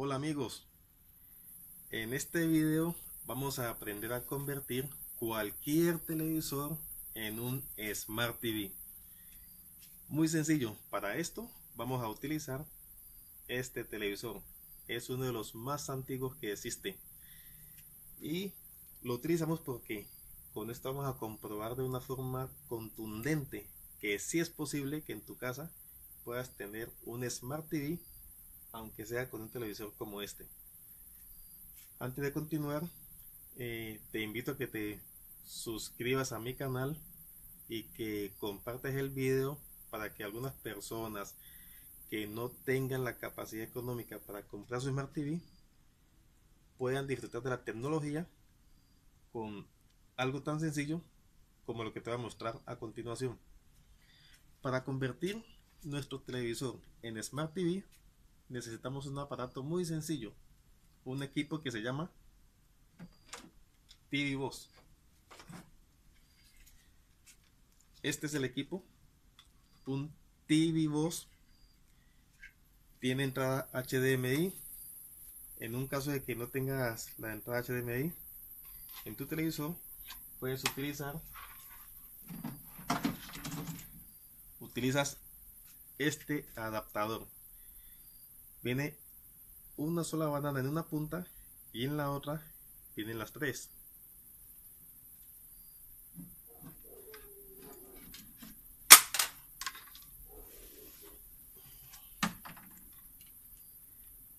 Hola amigos, en este video vamos a aprender a convertir cualquier televisor en un Smart TV. Muy sencillo, para esto vamos a utilizar este televisor. Es uno de los más antiguos que existe. Y lo utilizamos porque con esto vamos a comprobar de una forma contundente que sí es posible que en tu casa puedas tener un Smart TV aunque sea con un televisor como este. Antes de continuar, eh, te invito a que te suscribas a mi canal y que compartas el video para que algunas personas que no tengan la capacidad económica para comprar su Smart TV puedan disfrutar de la tecnología con algo tan sencillo como lo que te voy a mostrar a continuación. Para convertir nuestro televisor en Smart TV necesitamos un aparato muy sencillo, un equipo que se llama TV Boss. Este es el equipo, un TV Boss, tiene entrada HDMI. En un caso de que no tengas la entrada HDMI en tu televisor, puedes utilizar utilizas este adaptador viene una sola banana en una punta y en la otra vienen las tres.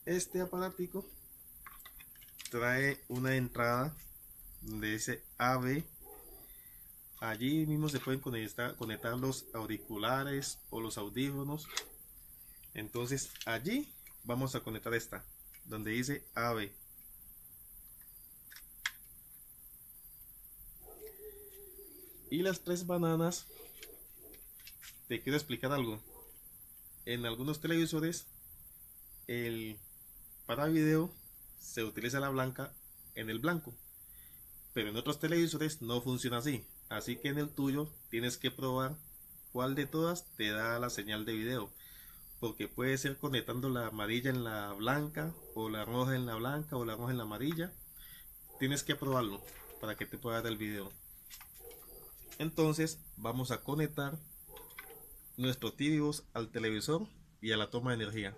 Este aparatico trae una entrada donde dice AB. Allí mismo se pueden conectar, conectar los auriculares o los audífonos. Entonces allí vamos a conectar esta donde dice ave y las tres bananas te quiero explicar algo. En algunos televisores el para video se utiliza la blanca en el blanco pero en otros televisores no funciona así. Así que en el tuyo tienes que probar cuál de todas te da la señal de video porque puede ser conectando la amarilla en la blanca o la roja en la blanca o la roja en la amarilla. Tienes que probarlo para que te pueda dar el video. Entonces vamos a conectar nuestro TVOS al televisor y a la toma de energía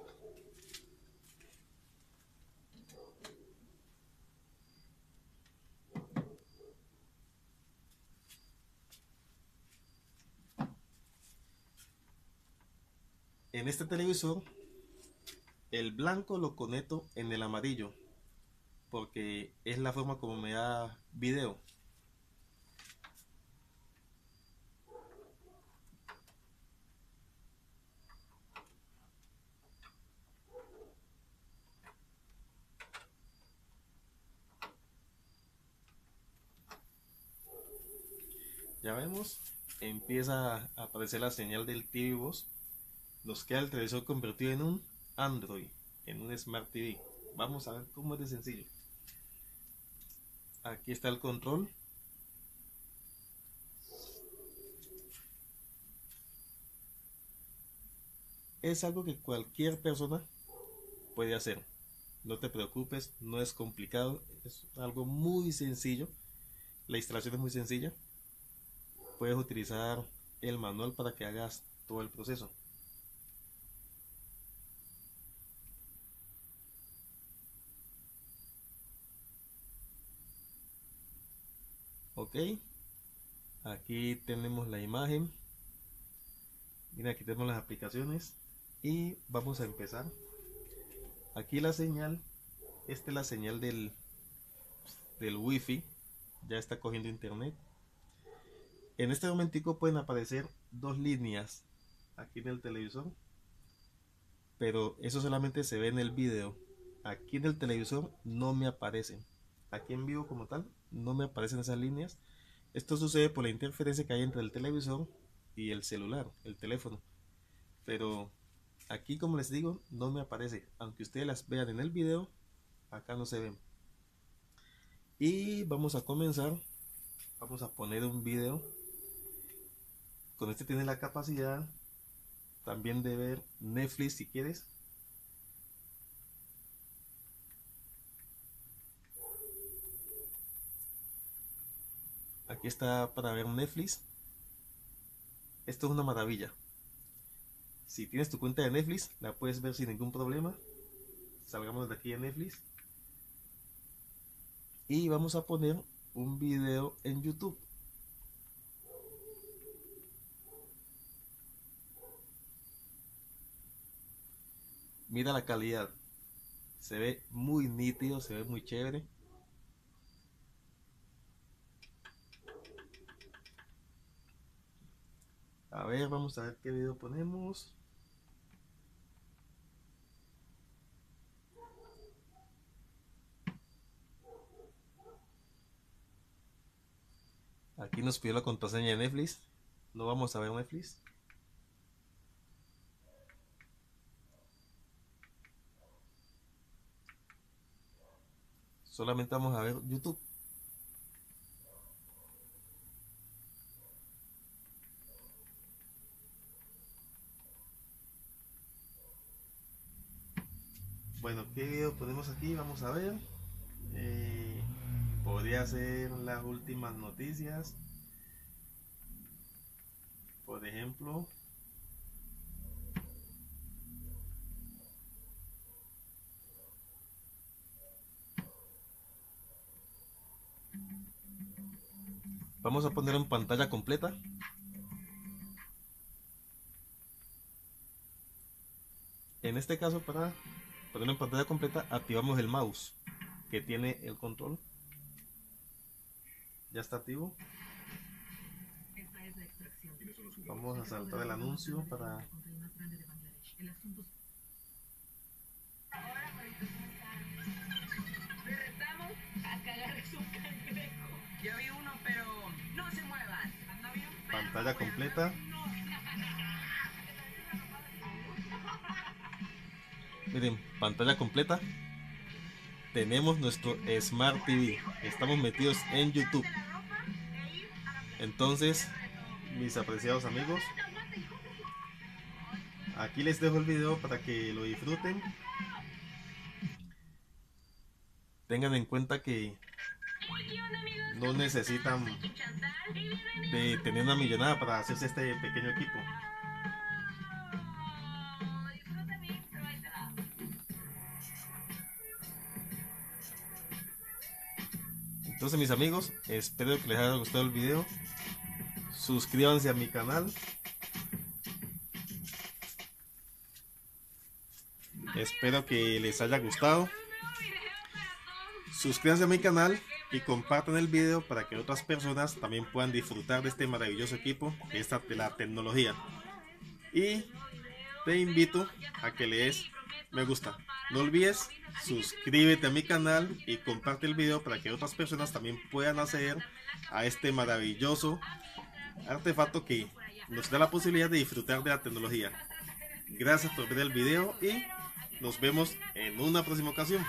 en este televisor el blanco lo conecto en el amarillo porque es la forma como me da video. Ya vemos empieza a aparecer la señal del TV nos queda el televisor convertido en un Android, en un Smart TV. Vamos a ver cómo es de sencillo. Aquí está el control. Es algo que cualquier persona puede hacer. No te preocupes, no es complicado, es algo muy sencillo. La instalación es muy sencilla. Puedes utilizar el manual para que hagas todo el proceso. Ok. Aquí tenemos la imagen. Mira aquí tenemos las aplicaciones. Y vamos a empezar. Aquí la señal esta es la señal del del wifi. Ya está cogiendo internet. En este momentico pueden aparecer dos líneas aquí en el televisor pero eso solamente se ve en el video. Aquí en el televisor no me aparecen. Aquí en vivo como tal no me aparecen esas líneas. Esto sucede por la interferencia que hay entre el televisor y el celular, el teléfono. Pero aquí como les digo, no me aparece. Aunque ustedes las vean en el video, acá no se ven. Y vamos a comenzar. Vamos a poner un video. Con este tiene la capacidad también de ver Netflix si quieres. Aquí está para ver Netflix. Esto es una maravilla. Si tienes tu cuenta de Netflix la puedes ver sin ningún problema. Salgamos de aquí de Netflix. Y vamos a poner un video en YouTube. Mira la calidad. Se ve muy nítido se ve muy chévere a ver vamos a ver qué video ponemos. Aquí nos pidió la contraseña de Netflix. No vamos a ver Netflix solamente vamos a ver YouTube. Bueno, ¿qué video ponemos aquí? Vamos a ver. Eh, podría ser las últimas noticias. Por ejemplo, Vamos a poner en pantalla completa. En este caso, para poner en pantalla completa, activamos el mouse que tiene el control. Ya está activo. Vamos a saltar el anuncio para pantalla completa. Miren, pantalla completa. Tenemos nuestro Smart TV. Estamos metidos en YouTube. Entonces, mis apreciados amigos, aquí les dejo el video para que lo disfruten. Tengan en cuenta que no necesitan de tener una millonada para hacerse este pequeño equipo. Entonces mis amigos, espero que les haya gustado el video. Suscríbanse a mi canal. Espero que les haya gustado. Suscríbanse a mi canal y compartan el video para que otras personas también puedan disfrutar de este maravilloso equipo esta de la tecnología y te invito a que le des me gusta. No olvides suscríbete a mi canal y comparte el video para que otras personas también puedan acceder a este maravilloso artefacto que nos da la posibilidad de disfrutar de la tecnología. Gracias por ver el video y nos vemos en una próxima ocasión